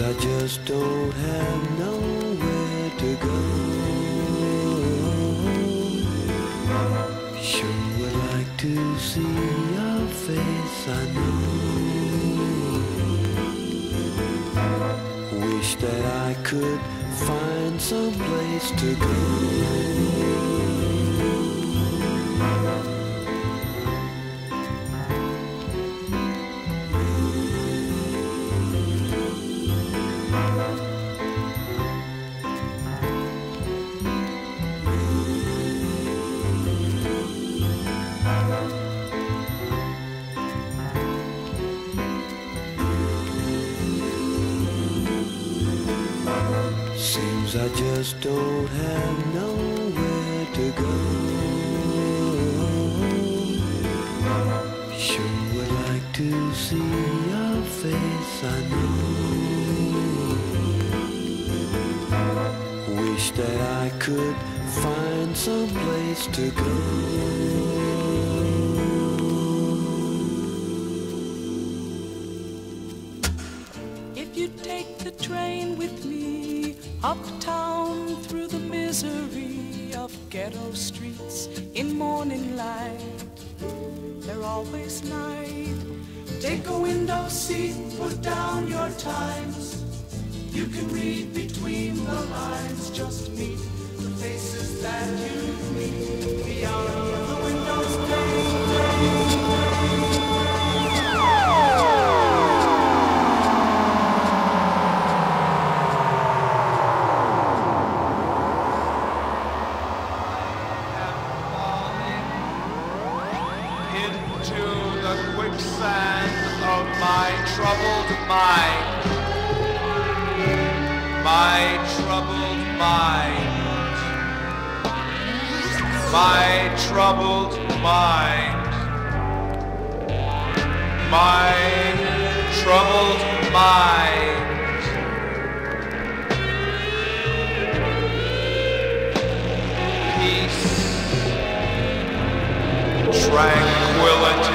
I just don't have nowhere to go. Sure would like to see your face, I know. Wish that I could find some place to go. Seems I just don't have nowhere to go. Sure would like to see your face, I know. Wish that I could find some place to go. If you take the train with me uptown through the misery of ghetto streets in morning light, they're always light. Take a window seat, put down your times. You can read between the lines, just into the quicksand of my troubled mind. My troubled mind. My troubled mind. My troubled mind. Peace tranquility,